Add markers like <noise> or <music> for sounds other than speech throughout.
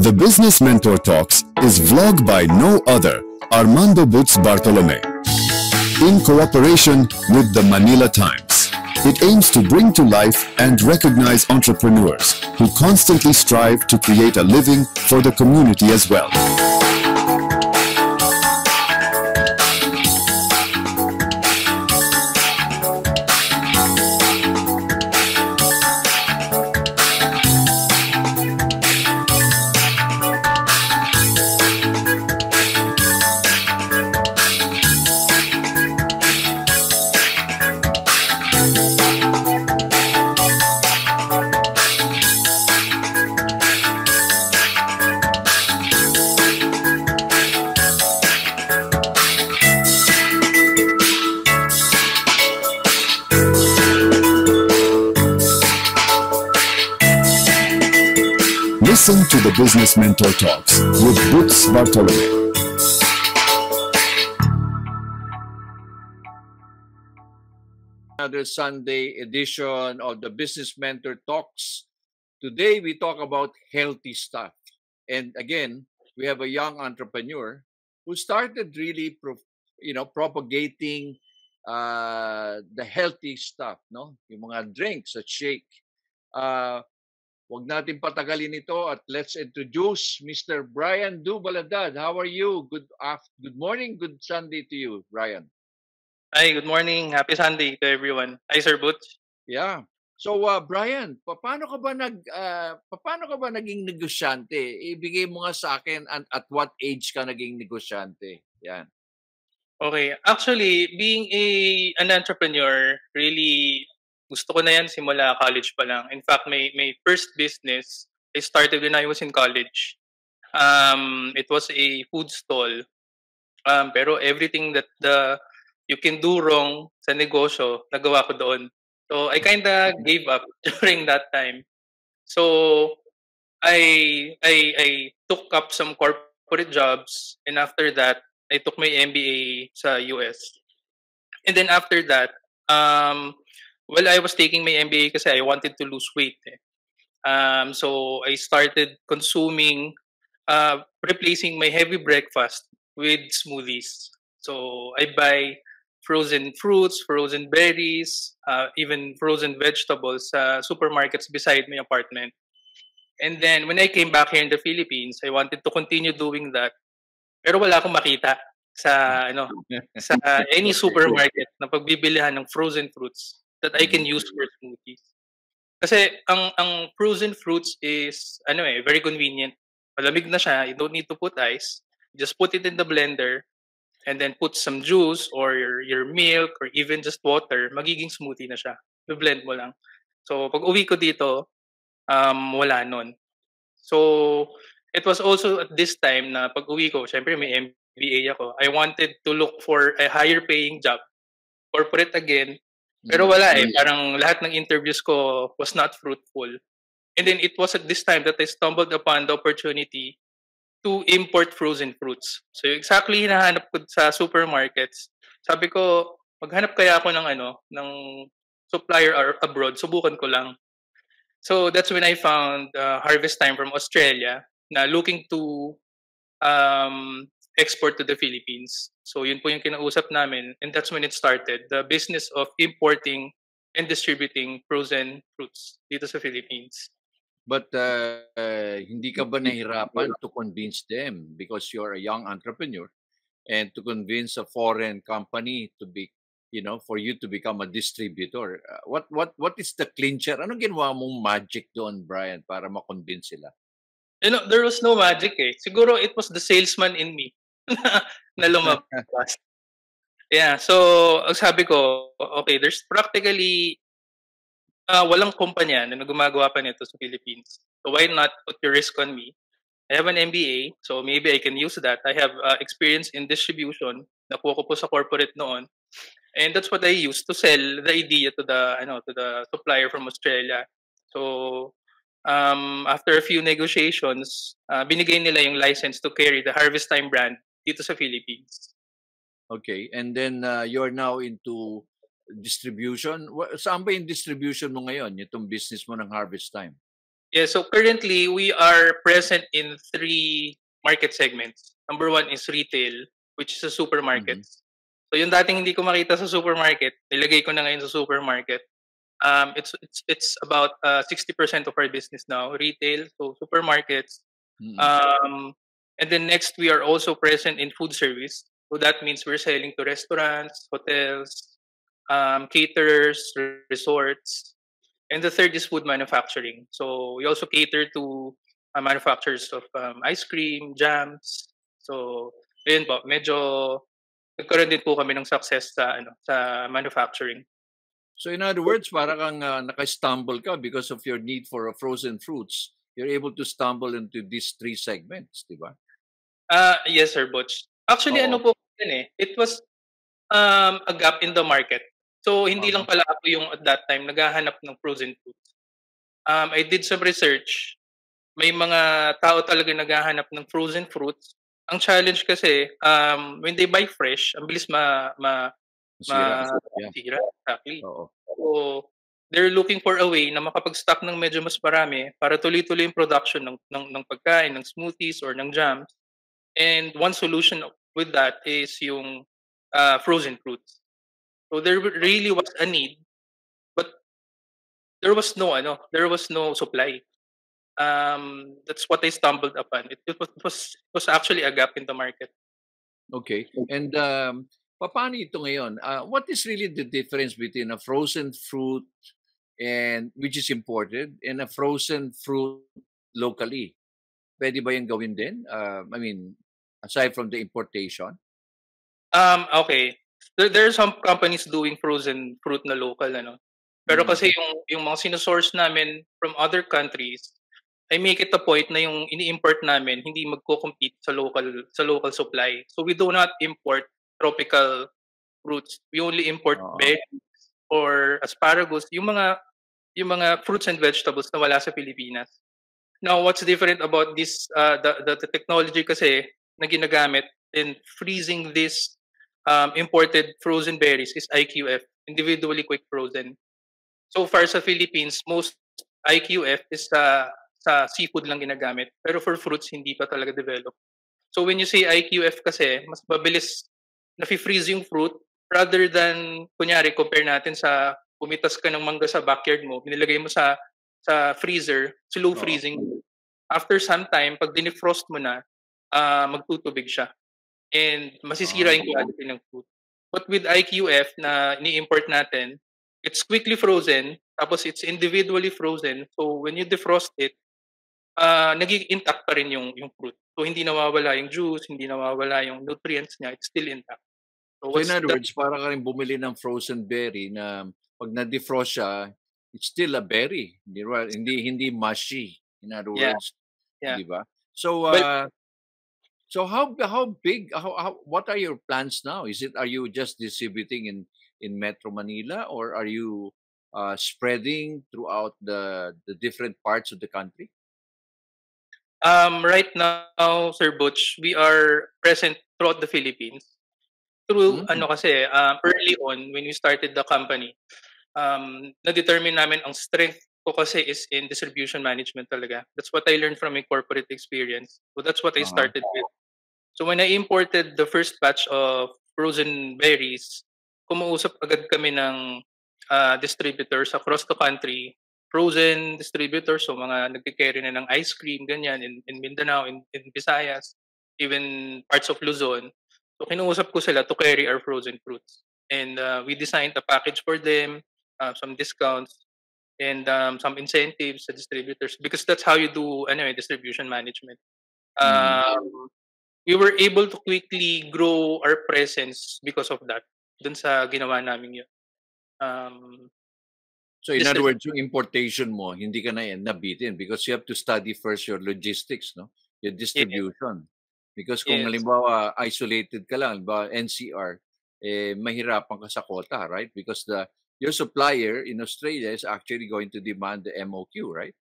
The Business Mentor Talks is vlogged by no other Armando Boots Bartolome in cooperation with the Manila Times. It aims to bring to life and recognize entrepreneurs who constantly strive to create a living for the community as well. To the Business Mentor Talks with Boots Bartolome. another Sunday edition of the Business Mentor Talks. Today we talk about healthy stuff. And again, we have a young entrepreneur who started really you know propagating uh, the healthy stuff, no? Yung mga drinks at shake. Uh, wag natin patagalin ito at let's introduce Mr. Brian Dubaladad. How are you? Good af- good morning, good Sunday to you, Brian. Hi, good morning. Happy Sunday to everyone. Hi, Sir Butch. Yeah. So uh, Brian, pa- paano ka ba nag uh, pa- paano ka ba naging negosyante? Ibigay mo nga sa akin at, at what age ka naging negosyante? Yan. Okay, actually, being a an entrepreneur, really gusto ko na yan simula college pa lang. In fact, my my first business I started when I was in college. Um, it was a food stall. Um, pero everything that the you can do wrong sa negosyo, nagawa ko doon. So I kind of gave up <laughs> during that time. So I I I took up some corporate jobs and after that I took my MBA sa US. And then after that, um well I was taking my MBA kasi I wanted to lose weight. Eh. Um so I started consuming uh replacing my heavy breakfast with smoothies. So I buy frozen fruits, frozen berries, uh, even frozen vegetables sa supermarkets beside my apartment. And then when I came back here in the Philippines, I wanted to continue doing that. Pero wala akong makita sa ano <laughs> sa any supermarket na pagbibilihan ng frozen fruits that I can use for smoothies. Kasi ang ang frozen fruits is ano eh very convenient. Malamig na siya, you don't need to put ice. Just put it in the blender and then put some juice or your, your milk or even just water, magiging smoothie na siya. I-blend mo lang. So, pag uwi ko dito, um, wala nun. So, it was also at this time na pag uwi ko, syempre may MBA ako, I wanted to look for a higher paying job, corporate again, pero wala eh. Parang lahat ng interviews ko was not fruitful. And then it was at this time that I stumbled upon the opportunity to import frozen fruits. So exactly hinahanap ko sa supermarkets. Sabi ko, maghanap kaya ako ng ano, ng supplier abroad, subukan ko lang. So that's when I found uh, Harvest Time from Australia na looking to um, export to the Philippines. So yun po yung kinausap namin and that's when it started, the business of importing and distributing frozen fruits dito sa Philippines. But uh, uh, hindi ka ba nahirapan to convince them because you're a young entrepreneur and to convince a foreign company to be you know for you to become a distributor uh, what what what is the clincher anong ginawa mong magic doon Brian para ma-convince sila You know, there was no magic eh. Siguro it was the salesman in me <laughs> na lumabas. yeah, so ang sabi ko, okay, there's practically uh, walang kumpanya na gumagawa pa nito sa Philippines. So why not put your risk on me? I have an MBA, so maybe I can use that. I have uh, experience in distribution. Nakuha ko po sa corporate noon. And that's what I used to sell the idea to the ano to the supplier from Australia. So um, after a few negotiations, uh, binigay nila yung license to carry the Harvest Time brand dito sa Philippines. Okay, and then uh, you're now into distribution. Saan ba yung distribution mo ngayon, itong business mo ng Harvest Time? Yeah, so currently we are present in three market segments. Number one is retail, which is the supermarkets. Mm-hmm. So yung dating hindi ko makita sa supermarket, nilagay ko na ngayon sa supermarket. Um, it's it's it's about uh, 60% of our business now, retail, so supermarkets. Mm-hmm. Um, and then next we are also present in food service. So that means we're selling to restaurants, hotels, um, caterers, resorts, and the third is food manufacturing. So we also cater to uh, manufacturers of um, ice cream, jams. So, ayun po, medyo nagkaroon din po kami ng success sa ano sa manufacturing. So in other words, para kang uh, naka-stumble ka because of your need for uh, frozen fruits. You're able to stumble into these three segments, di ba? Uh, yes, sir, Butch. Actually, Oo. ano po yun eh, it was um, a gap in the market. So, hindi uh-huh. lang pala ako yung at that time naghahanap ng frozen foods. Um, I did some research. May mga tao talaga naghahanap ng frozen fruits. Ang challenge kasi, um, when they buy fresh, ang bilis ma, ma, ma, yeah. masira exactly. Oo. So, they're looking for a way na makapag-stock ng medyo mas marami para tuloy-tuloy yung production ng, ng, ng pagkain, ng smoothies or ng jams. And one solution with that is yung uh, frozen fruits. So there really was a need, but there was no ano, there was no supply. Um, that's what I stumbled upon. It, it was it was it was actually a gap in the market. Okay. And um, paano ito ngayon? Uh, what is really the difference between a frozen fruit and which is imported and a frozen fruit locally? Pwede ba yung gawin din? Uh, I mean, aside from the importation? Um, okay there, there are some companies doing frozen fruit na local ano. Pero mm. kasi yung yung mga sinosource namin from other countries, I make it a point na yung ini-import namin hindi magko-compete sa local sa local supply. So we do not import tropical fruits. We only import uh-huh. berries or asparagus, yung mga yung mga fruits and vegetables na wala sa Pilipinas. Now, what's different about this uh, the, the the technology kasi na ginagamit in freezing this um, imported frozen berries is IQF, individually quick frozen. So far sa Philippines, most IQF is sa sa seafood lang ginagamit. Pero for fruits, hindi pa talaga develop. So when you say IQF kasi, mas mabilis na freeze yung fruit rather than, kunyari, compare natin sa pumitas ka ng mangga sa backyard mo, binilagay mo sa sa freezer, slow freezing. After some time, pag dinifrost mo na, uh, magtutubig siya and masisira yung ah. quality ng food. But with IQF na ni-import natin, it's quickly frozen, tapos it's individually frozen. So when you defrost it, uh, naging intact pa rin yung, yung fruit. So hindi nawawala yung juice, hindi nawawala yung nutrients niya, it's still intact. So, so in other words, para ka rin bumili ng frozen berry na pag na-defrost siya, it's still a berry. Hindi, hindi, hindi mushy. In other words, yeah. Yeah. di ba? So, uh, But, So how how big how, how what are your plans now? Is it are you just distributing in in Metro Manila or are you uh, spreading throughout the the different parts of the country? Um, right now, Sir Butch, we are present throughout the Philippines. Through mm-hmm. ano kasi um, early on when we started the company, um, na-determine namin ang strength ko kasi is in distribution management talaga. That's what I learned from my corporate experience. So that's what I uh-huh. started with. So when I imported the first batch of frozen berries, kumuusap agad kami ng uh, distributors across the country, frozen distributors, so mga nagkikerry na ng ice cream, ganyan, in, in Mindanao, in, in Visayas, even parts of Luzon. So kinuusap ko sila to carry our frozen fruits. And uh, we designed a package for them, uh, some discounts, and um, some incentives sa distributors because that's how you do anyway distribution management. Mm. Um, we were able to quickly grow our presence because of that. Dun sa ginawa namin yun. Um, so in other words, yung importation mo, hindi ka na nabitin because you have to study first your logistics, no? Your distribution. Yeah. Because kung yes. halimbawa isolated ka lang, halimbawa NCR, eh, mahirapan ka sa quota, right? Because the your supplier in Australia is actually going to demand the MOQ, right?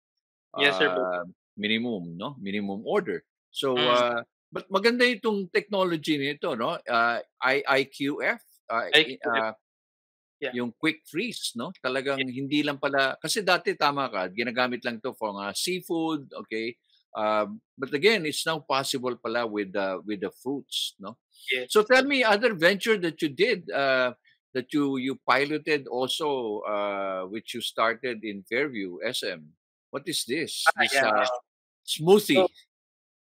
Yes, sir. Uh, minimum, no? Minimum order. So, uh, But maganda itong technology nito, no? Uh, I, IQF. Uh, IQF. Uh, Yeah. Yung quick freeze, no? Talagang hindi lang pala kasi dati tama ka, ginagamit lang to for uh, seafood, okay? Um, but again, it's now possible pala with uh, with the fruits, no? Yes. So tell me other venture that you did uh, that you you piloted also uh, which you started in Fairview SM. What is this? Ah, this yeah. uh, smoothie. So,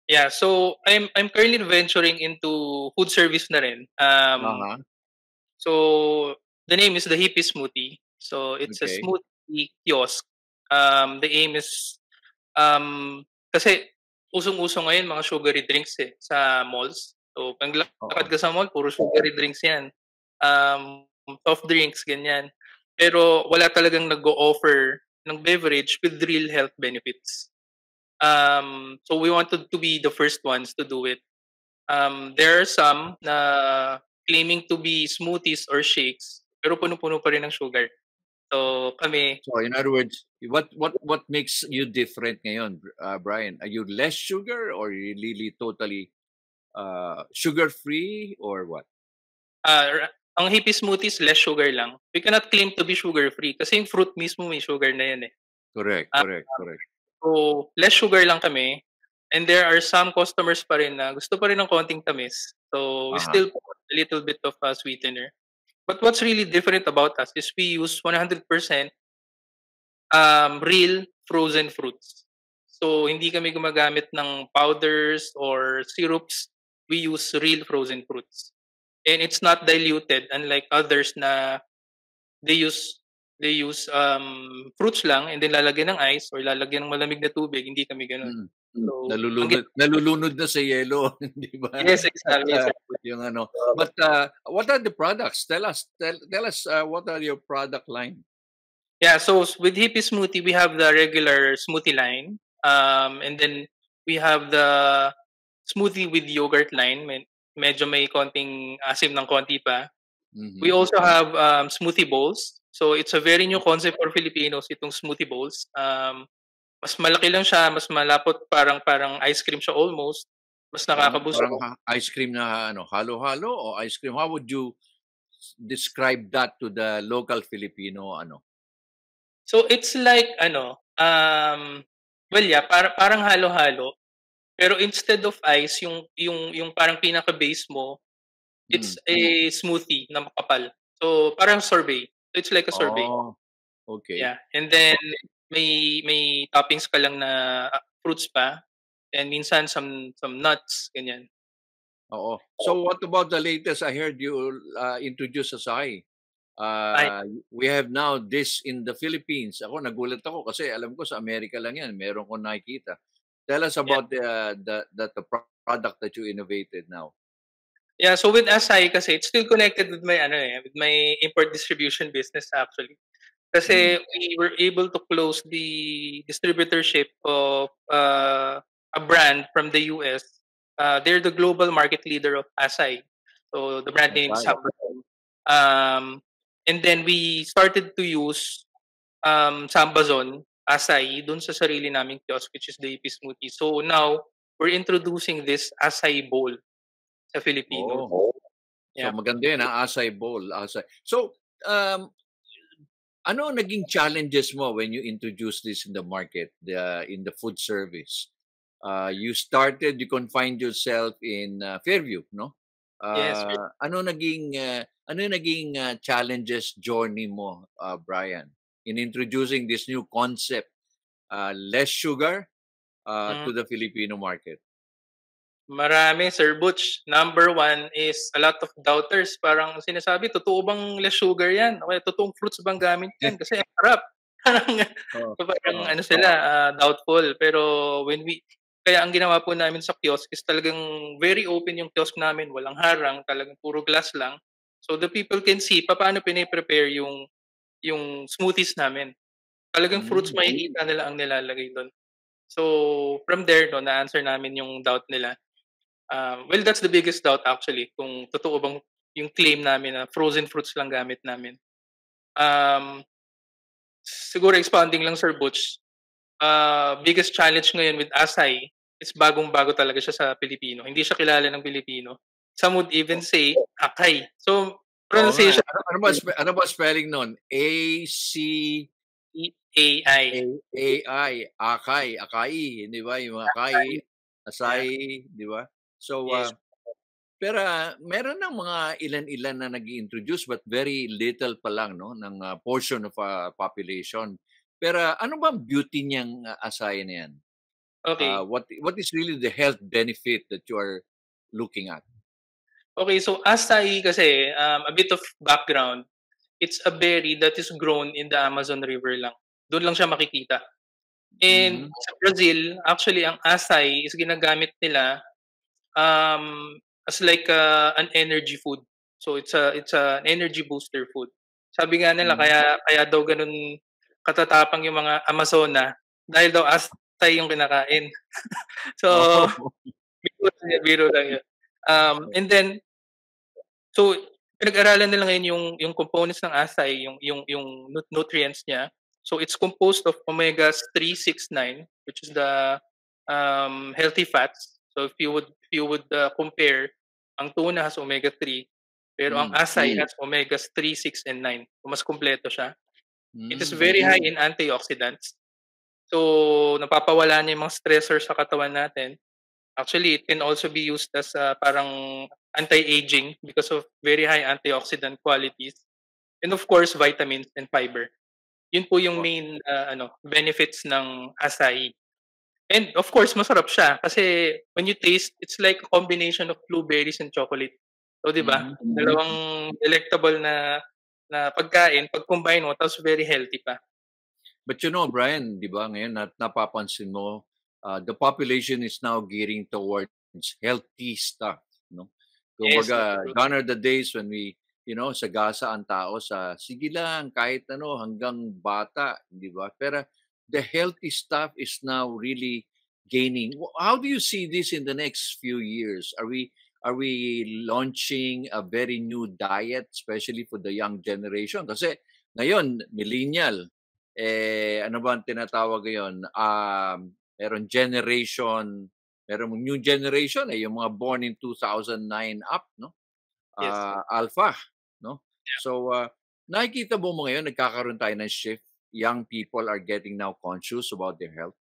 Yeah, so I'm I'm currently venturing into food service na rin. Um, uh-huh. So the name is the Hippie Smoothie. So it's a Okay. smoothie kiosk. Um, the aim is um, kasi usong-uso ngayon mga sugary drinks eh sa malls. So pag lakad ka sa mall, puro sugary drinks yan. Um, soft drinks, ganyan. Pero wala talagang nag-o-offer ng beverage with real health benefits. Um, so we wanted to be the first ones to do it. Um, there are some na claiming to be smoothies or shakes, pero puno-puno pa rin ng sugar. So kami, So in other words, what what what makes you different ngayon, uh, Brian? Are you less sugar or you really totally uh, sugar free or what? uh, ang hippie smoothies, less sugar lang. We cannot claim to be sugar-free kasi yung fruit mismo may sugar na yan eh. Correct, Ah, correct, correct. So, less sugar lang kami. And there are some customers pa rin na gusto pa rin ng konting tamis. So, we Aha. still put a little bit of a sweetener. But what's really different about us is we use 100% um, real frozen fruits. So, hindi kami gumagamit ng powders or syrups. We use real frozen fruits. And it's not diluted unlike others na they use they use um, fruits lang and then lalagyan ng ice or lalagyan ng malamig na tubig. Hindi kami ganun. Mm. So, ang Nalulunod, nalulunod na sa yelo, <laughs> di ba? Yes, exactly. Uh, yung ano. But uh, what are the products? Tell us, tell, tell us uh, what are your product line? Yeah, so with Hippie Smoothie, we have the regular smoothie line. Um, and then we have the smoothie with yogurt line. Med- medyo may konting asim ng konti pa. Mhm. We also have um, smoothie bowls. So it's a very new concept for Filipinos, itong smoothie bowls. Um, mas malaki lang siya, mas malapot, parang parang ice cream siya almost. Mas Parang, nakakabusog. parang ha- ice cream na ano, halo-halo o ice cream? How would you describe that to the local Filipino ano? So it's like ano, um well yeah, para, parang halo-halo. Pero instead of ice, yung yung yung parang pinaka base mo, it's Mm. a smoothie na makapal. So parang sorbet. So it's like a sorbet. Oh, okay. Yeah. And then may may toppings ka lang na ah, fruits pa and minsan some some nuts ganyan. Oo. So what about the latest? I heard you uh, introduce Asahi. Uh, we have now this in the Philippines. Ako nagulat ako kasi alam ko sa Amerika lang yan. Meron ko nakikita. Tell us about the, the, the the product that you innovated now. Yeah, so with Asai kasi it's still connected with my ano eh, with my import distribution business actually. Kasi we were able to close the distributorship of uh, a brand from the US. Uh, they're the global market leader of Asai. So the brand name is. Um, and then we started to use um, Sambazon, Asai, dun sa sarili naming kiosk, which is the AP Smoothie. So now, we're introducing this Asai Bowl sa Filipino. Oh. Yeah. So maganda yun, ang Asay Bowl. Asay. So, um, ano ang naging challenges mo when you introduced this in the market, the, in the food service? Uh, you started, you confined yourself in uh, Fairview, no? Uh, Yes, ano naging uh, ano naging uh, challenges journey mo, uh, Brian, in introducing this new concept, uh, less sugar uh, Mm. to the Filipino market? Marami, Sir Butch. Number one is a lot of doubters. Parang sinasabi, totoo bang less sugar yan? O kaya totoong fruits bang gamit yan? <laughs> Kasi harap. <laughs> Parang, Oh. <laughs> parang Oo. ano sila, ah, doubtful. Pero when we, kaya ang ginawa po namin sa kiosk is talagang very open yung kiosk namin. Walang harang, talagang puro glass lang. So the people can see pa paano piniprepare yung yung smoothies namin. Talagang fruits Mm. makikita nila ang nilalagay doon. So from there, no, na-answer namin yung doubt nila. Um, well, that's the biggest doubt actually, kung totoo bang yung claim namin na frozen fruits lang gamit namin. Um, siguro expounding lang Sir Butch, uh, biggest challenge ngayon with Asai is bagong-bago talaga siya sa Pilipino. Hindi siya kilala ng Pilipino. Some would even say Akay. So, Pronunciation. Ano, ano, ba, ano ba spelling nun? A-C... AI. AI. Akay. Akai. Di ba? Yung mga Akai. Asai. Di ba? So, uh, Yes. pero ah, meron ng mga ilan-ilan na nag introduce but very little pa lang no ng ah, portion of uh, population. Pero ah, ano ba ang beauty niyang uh, asay na yan? Okay. Uh, what what is really the health benefit that you are looking at? Okay, so acai kasi, um, a bit of background, it's a berry that is grown in the Amazon River lang. Doon lang siya makikita. And Mhm. sa Brazil, actually, ang acai is ginagamit nila um, as like uh, an energy food. So it's a it's a, an energy booster food. Sabi nga nila Mm. kaya kaya daw ganun katatapang yung mga Amazona dahil daw acai yung kinakain. <laughs> so biro lang yun, biro lang yun. Um, and then so pinag-aralan nila ngayon yung yung components ng acai, yung yung yung nut- nutrients niya. So it's composed of omega 3, 6, 9, which is the um, healthy fats. So if you would if you would uh, compare, ang tuna has omega 3, pero ang Mm. acai Mm. has omega 3, 6, and 9. So mas kumpleto siya. It is Mm. very high in antioxidants. So napapawala niya yung mga stressors sa katawan natin. Actually, it can also be used as uh, parang anti-aging because of very high antioxidant qualities. And of course, vitamins and fiber. Yun po yung main uh, ano benefits ng acai. And of course, masarap siya kasi when you taste, it's like a combination of blueberries and chocolate. So, di ba? Mhm. Dalawang delectable na na pagkain, pag combine mo, tapos very healthy pa. But you know, Brian, di ba, ngayon nat napapansin mo, uh, the population is now gearing towards healthy stuff, Yes, Kumbaga, true. gone are the days when we, you know, sagasa ang tao sa, sige lang, kahit ano, hanggang bata, di ba? Pero the healthy stuff is now really gaining. How do you see this in the next few years? Are we are we launching a very new diet, especially for the young generation? Kasi ngayon, millennial, eh, ano ba ang tinatawag ngayon? Um, meron generation, meron new generation, eh, yung mga born in 2009 up, no? Yes. Ah, alpha, no? So, uh, nakikita mo mo ngayon, nagkakaroon tayo ng shift. Young people are getting now conscious about their health.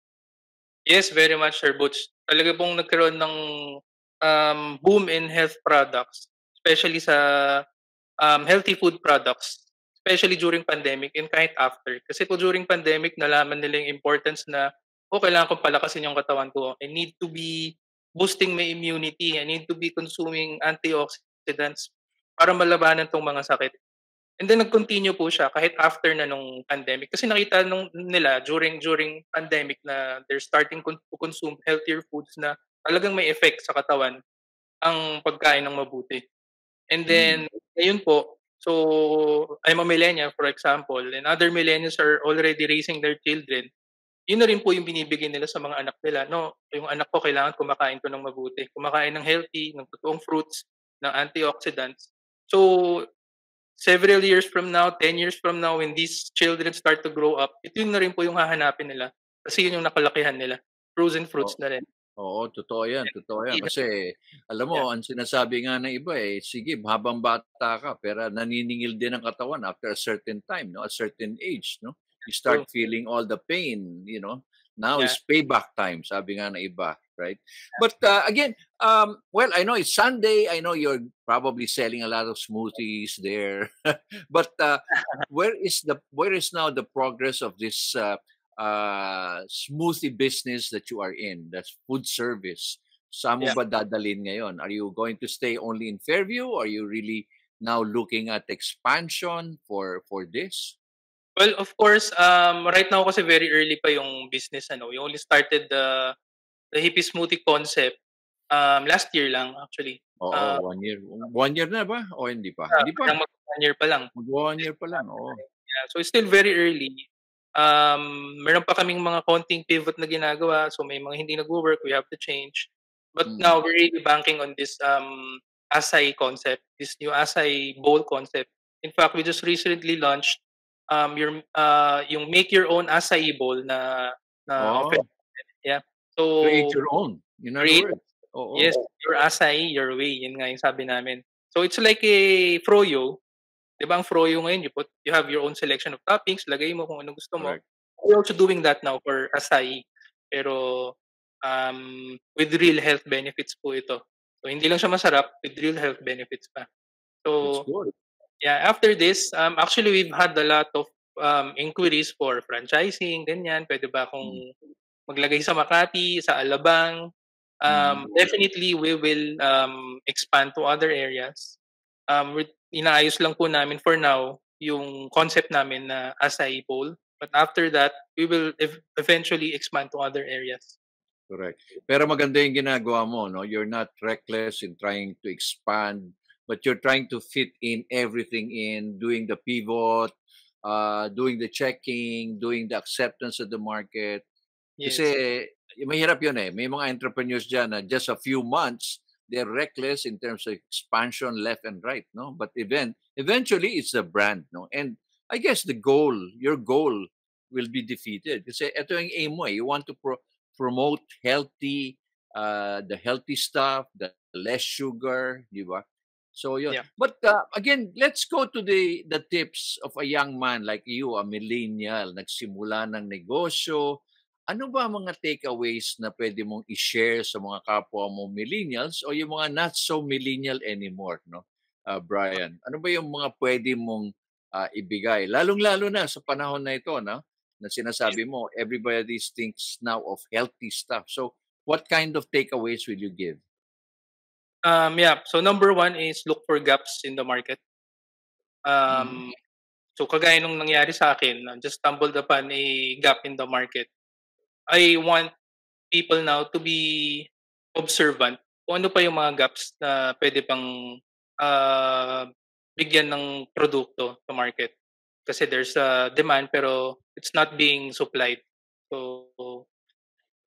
Yes, very much, Sir Butch. Talaga pong nagkaroon ng um, boom in health products, especially sa um, healthy food products, especially during pandemic and kahit after. Kasi po during pandemic, nalaman nila yung importance na, oh, kailangan kong palakasin yung katawan ko. I need to be boosting my immunity. I need to be consuming antioxidants para malabanan tong mga sakit. And then nag-continue po siya kahit after na nung pandemic. Kasi nakita nung nila during during pandemic na they're starting to consume healthier foods na talagang may effect sa katawan ang pagkain ng mabuti. And then, ngayon po, so I'm a millennial for example, and other millennials are already raising their children. Yun na rin po yung binibigay nila sa mga anak nila. No, yung anak ko kailangan kumakain to ng mabuti. Kumakain ng healthy, ng totoong fruits, ng antioxidants. So, several years from now, 10 years from now, when these children start to grow up, ito yun na rin po yung hahanapin nila. Kasi yun yung nakalakihan nila. Frozen fruits na rin. Oo, totoo yan, totoo yan. Kasi, alam mo, ang sinasabi nga ng iba eh, sige, habang bata ka, pero naniningil din ang katawan after a certain time, no? a certain age, no? You start feeling all the pain, you know? Now Yeah. is payback time, sabi nga ng iba, right? But uh, again, um, well, I know it's Sunday. I know you're probably selling a lot of smoothies there. <laughs> but uh, <laughs> where is the where is now the progress of this uh, uh, smoothie business that you are in? That's food service. Saan mo Yeah. ba dadalhin ngayon? Are you going to stay only in Fairview? Are you really now looking at expansion for for this? Well, of course, um, right now kasi very early pa yung business. Ano, we only started the the hippie smoothie concept um, last year lang actually. Oo, Ah. one year. One year na ba? O hindi pa? Uh, Hindi pa. mag one year pa lang. Mag one year pa lang. Oo. Yeah, so it's still very early. Um, meron pa kaming mga konting pivot na ginagawa. So may mga hindi nag-work, we have to change. But Mm. now we're really banking on this um, Asai concept, this new Asai bowl concept. In fact, we just recently launched um, your uh, yung make your own Asai bowl na na Oh. Yeah. So Create your own. In other Create- words. Oo. Yes, your Asai, your way. Yun nga yung sabi namin. So it's like a froyo, Di ba ang froyo ngayon, you, put, you have your own selection of toppings, lagay mo kung anong gusto mo. Correct. We're also doing that now for acai. Pero um, with real health benefits po ito. So hindi lang siya masarap, with real health benefits pa. So That's good. Yeah, after this, um, actually we've had a lot of um, inquiries for franchising, ganyan. Pwede ba akong maglagay sa Makati, sa Alabang? Um, Definitely, we will um, expand to other areas. Um, inaayos lang po namin for now yung concept namin na acai bowl. But after that, we will ev- eventually expand to other areas. Correct. Pero maganda yung ginagawa mo, no? You're not reckless in trying to expand, but you're trying to fit in everything in, doing the pivot, uh, doing the checking, doing the acceptance of the market. Yes. Kasi mahirap yun eh. May mga entrepreneurs dyan na just a few months, they're reckless in terms of expansion left and right, no? But event, eventually it's the brand, no? And I guess the goal, your goal will be defeated. Kasi ito yung aim mo eh. You want to pro- promote healthy, uh, the healthy stuff, the less sugar, di ba? So yun. Yeah. But uh, again, let's go to the the tips of a young man like you, a millennial, nagsimula ng negosyo. Ano ba mga takeaways na pwede mong i-share sa mga kapwa mo millennials o yung mga not so millennial anymore, no? Uh, Brian, ano ba yung mga pwede mong uh, ibigay? Lalong-lalo na sa panahon na ito, no? Na sinasabi mo, everybody thinks now of healthy stuff. So, what kind of takeaways will you give? Um, yeah. So number one is look for gaps in the market. Um, So kagaya nung nangyari sa akin, I just stumbled upon a gap in the market. I want people now to be observant kung ano pa yung mga gaps na pwede pang ah, bigyan ng produkto sa market. Kasi there's a demand pero it's not being supplied. So,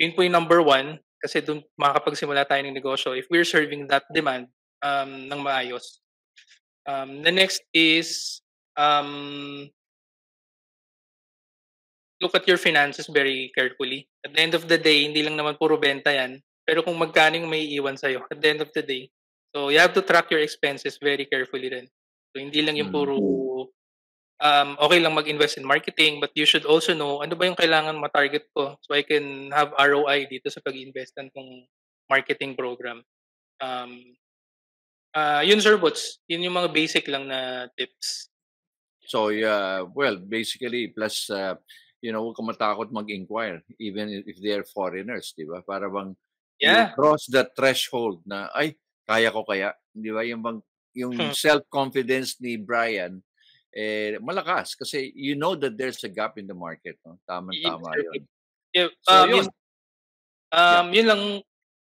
yun po yung number one. Kasi doon makakapagsimula tayo ng negosyo if we're serving that demand um, ng maayos. Um, the next is um, look at your finances very carefully. At the end of the day, hindi lang naman puro benta yan. Pero kung magkano yung may iwan sa'yo at the end of the day. So, you have to track your expenses very carefully rin. So, hindi lang yung Mm. puro um, okay lang mag-invest in marketing but you should also know ano ba yung kailangan ma-target ko so I can have ROI dito sa pag-investan kong marketing program. Um, ah yun, Sir Bots. Yun yung mga basic lang na tips. So, yeah, well, basically, plus, uh, you know, huwag ka matakot mag-inquire, even if they're foreigners, di ba? Para bang Yeah. you cross the threshold na, ay, kaya ko kaya, di ba? Yung, bang, yung Hmm. self-confidence ni Brian, eh, malakas kasi you know that there's a gap in the market. No? Tama-tama yun. Yeah, So, um, yun. yun, um, yun lang,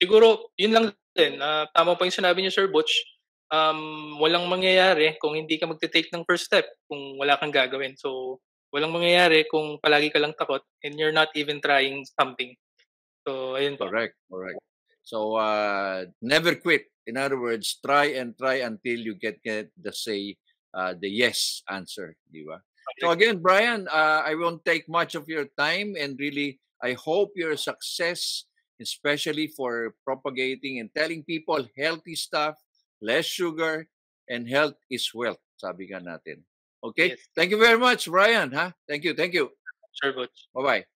siguro, yun lang din. Ah, tama pa yung sinabi niyo, Sir Butch. Um, walang mangyayari kung hindi ka magte-take ng first step, kung wala kang gagawin. So, walang mangyayari kung palagi ka lang takot and you're not even trying something. So, ayun po. Correct, correct. So, uh, never quit. In other words, try and try until you get, get the say, uh, the yes answer, di ba? So again, Brian, uh, I won't take much of your time and really, I hope your success, especially for propagating and telling people healthy stuff, less sugar, and health is wealth, sabi nga natin. Okay? Yes. Thank you very much, Brian. Ha? Thank you, thank you. Sir Butch. Bye-bye.